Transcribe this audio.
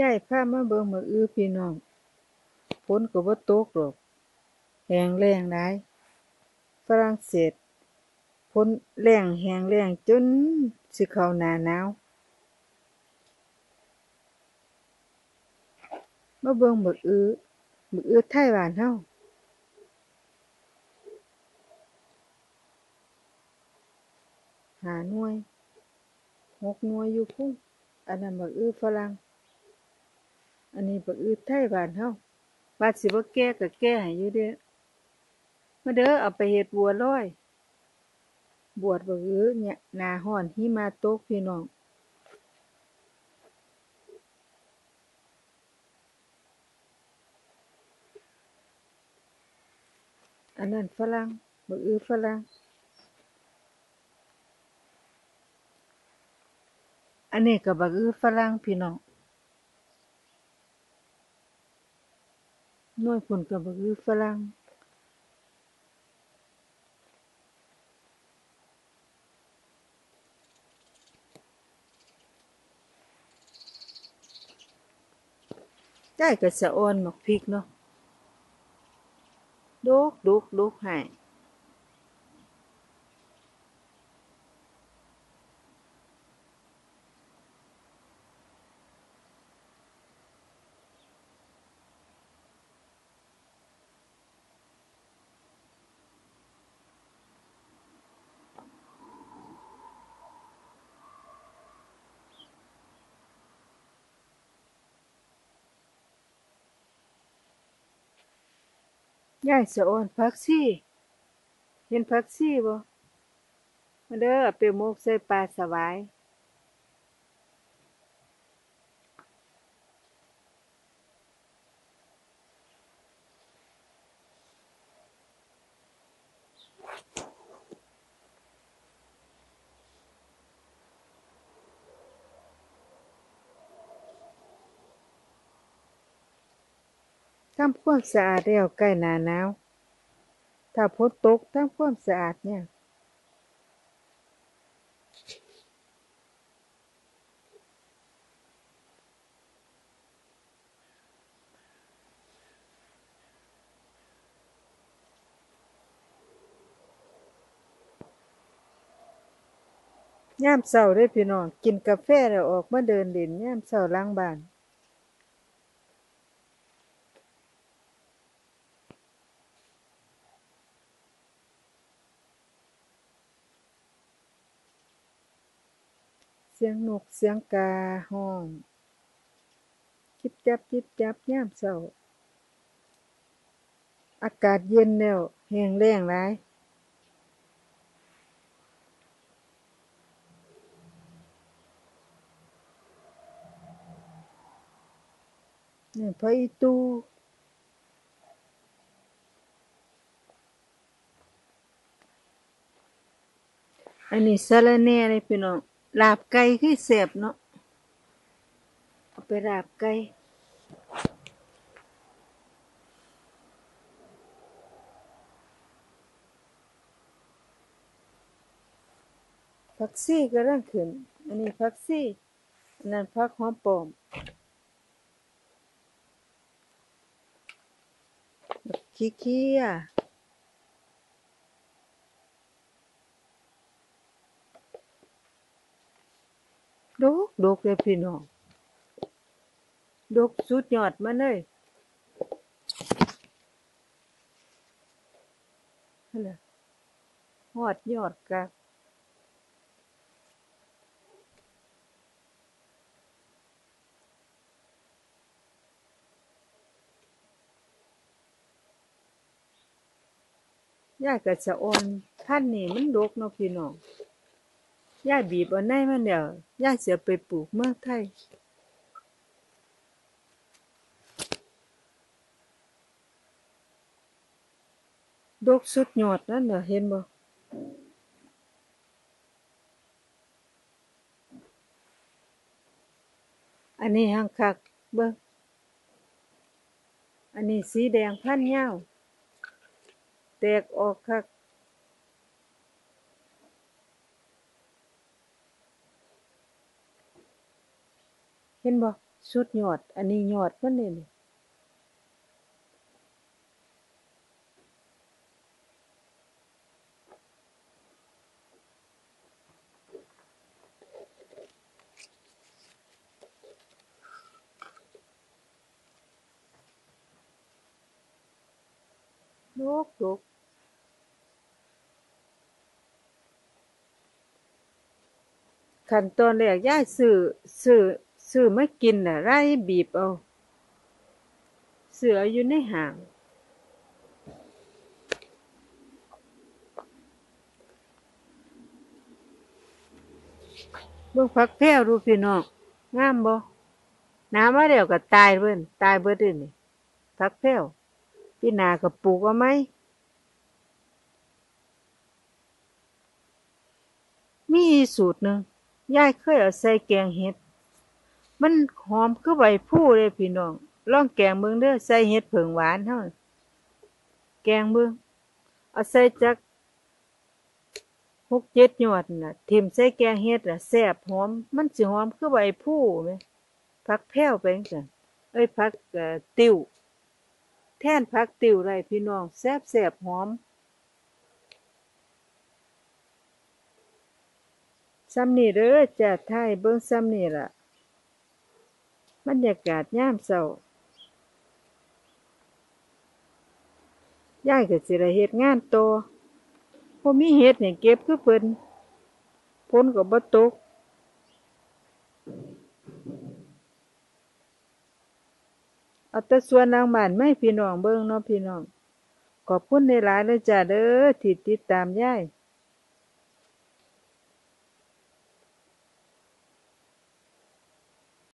ย้ายพามาเบิ่งบักอือพี่น้องฝนก็บ่ตกดอกแห้งแล้งหลายฝรั่งเศสฝนแล้งแห้งแล้งจนสิเข้าหน้าหนาวมาเบิ่งบักอือบักอือไทยบ้านเฮาหาหน่วยหกหน่วยอยู่พุ้นอันนั้นบักอือฝรั่ง อันนี้บักอือไทยบ้านเฮาว่าสิบ่แก่ก็แก่ให้อยู่เดะมาเด้อเอาไปเฮ็ดบัวลอย บวชบักอือเนี่ยหน้าร้อนหิมะตกพี่น้องอันนั้นฝรั่งบักอือฝรั่งอันนี้ก็บักอือฝรั่งพี่น้อง หน่วยพุ่นกับักอือฝรั่งได้กระสะออนหมกพริกเนาะดกดกดกให้ยายสะออนผักซี่ เห็นผักซี่บ่มาเด้อเอาไปโมกใส่ปลาสวาย ทำความสะอาดแล้วใกล้หนาหนาว ถ้าฝนตกทำความสะอาดยากยามเช้าเด้พี่น้อง กินกาแฟแล้วออกมาเดินเล่นยามเช้าหลังบ้าน สียงนกเสียงการ้องจิบจับจิบจับยามเช้า อากาศเย็นแล้วแห้งแล้งหลายนี่ผักอีตูอันนี้สะระแหน่เด้พี่น้อง ลาบไก่คือแซ่บเนาะเอาไปลาบไก่ผักชีกำลังขึ้น อันนี้ผักชีอันนั้นผักหอมปอมบักขี้เคี้ย ดกเด้อพี่น้อง ดกสุดยอดมาเลยนั่นน่ะฮอดยอดคักยายก็สะออนพันนี้มันดกเนาะพี่น้อง ยายบีบเอาในมันแล้วยายสิเอาไปปลูกเมืองไทยดกสุดยอดนั่นน่ะเห็นบ่อันนี้แฮ่งคักเบิ่งอันนี้สีแดงพันธุ์ยาว แตกออกคัก เห็นบ่สุดยอด อันนี้ยอดมันนี่นี่ดกดกขั้นตอนแรกย่ายซื้อซื้อ ซื้อมากินน่ะไร่บีบเอาซื้ออยู่ในห้าง เบิ่งผักแพรวดูพี่น้องงามบ่น้ำมาแล้วก็ตายเบิ่นตายเบิดเด้อนี่ผักแพรวปีหน้าก็ปลูกเอาไหมมีสูตรหนึ่งยายเคยเอาใส่แกงเห็ด มันหอมคือใบพลูเลยพี่น้องลองแกงเบิ่งเด้อใส่เห็ดเผิงหวานเฮาแกงเบิ่งเอาใส่จักหกเจ็ดยอดน่ะทิมใส่แกงเห็ดน่ะแซ่บหอม มันสิหอมคือใบพลูแหมผักแพรวไปจังซั่นเอ้ยผักติวแท่นผักติวได้พี่น้องแซ่บๆหอมซ้ำนี่เด้อจ้ะถ่ายเบิ่งซ้ำนี่ล่ะ บรรยากาศยามเช้ายายก็สิได้เฮ็ดงานโต่อบ่มีเฮ็ดให้เก็บคือเพิ่นฝนก็บ่ตก เอาแต่ส่วนหลังบ้านมาให้พี่น้องเบิ่งเนาะพี่น้อง ขอบคุณหลายๆเด้อจ้ะเด้อที่ติดตามยาย